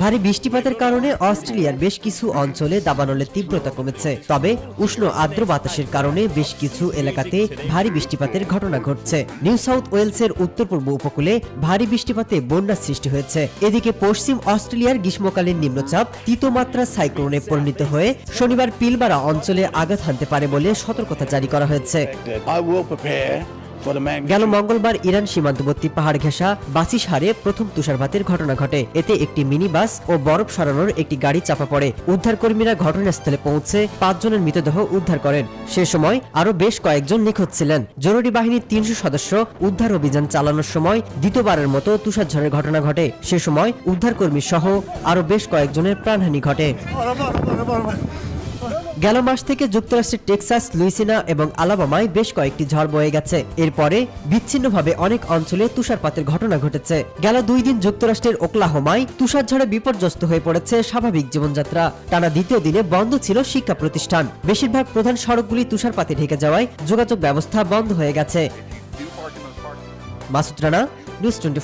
ভারী বৃষ্টিপাতের কারণে অস্ট্রেলিয়ার বেশ কিছু অঞ্চলে দাবানলের তীব্রতা কমেছে। তবে উষ্ণ আর্দ্র বাতাসের কারণে বেশ কিছু এলাকাতে ভারী বৃষ্টিপাতের ঘটনা ঘটছে। নিউ সাউথ ওয়েলসের উত্তর পূর্ব উপকূলে ভারী বৃষ্টিপাতে বন্যার সৃষ্টি হয়েছে। এদিকে পশ্চিম অস্ট্রেলিয়ার গ্রীষ্মকালীন নিম্নচাপ তৃতীয়মাত্রা সাইক্লোনে পরিণত হয়ে শনিবার পিলবারা অঞ্চলে আঘাত হানতে পারে বলে সতর্কতা জারি করা হয়েছে। গেল মঙ্গলবার ইরান সীমান্তবর্তী পাহাড় ঘেঁষা বাসিসহারে প্রথম তুষারপাতের ঘটনা ঘটে। এতে একটি মিনি বাস ও বরফ সরানোর একটি গাড়ি চাপা পড়ে। উদ্ধারকর্মীরা ঘটনাস্থলে পৌঁছে পাঁচজনের মৃতদেহ উদ্ধার করেন। সে সময় আরও বেশ কয়েকজন নিখোঁজ ছিলেন। জরুরি বাহিনীর তিনশো সদস্য উদ্ধার অভিযান চালানোর সময় দ্বিতীয়বারের মতো তুষারঝড়ের ঘটনা ঘটে। সে সময় উদ্ধারকর্মী সহ আরও বেশ কয়েকজনের প্রাণহানি ঘটে। গেল মাস থেকে যুক্তরাষ্ট্রের টেক্সাস, লুইসিনা এবং আলাবামায় বেশ কয়েকটি ঝড় বয়ে গেছে। এরপরে বিচ্ছিন্নভাবে অনেক অঞ্চলে তুষারপাতের ঘটনা ঘটেছে। গেল দুই দিন যুক্তরাষ্ট্রের ওকলাহোমায় তুষারঝড়ে বিপর্যস্ত হয়ে পড়েছে স্বাভাবিক জীবনযাত্রা। টানা দ্বিতীয় দিনে বন্ধ ছিল শিক্ষা প্রতিষ্ঠান। বেশিরভাগ প্রধান সড়কগুলি তুষারপাতে ঢেকে যাওয়ায় যোগাযোগ ব্যবস্থা বন্ধ হয়ে গেছে। Masud Rana, news twenty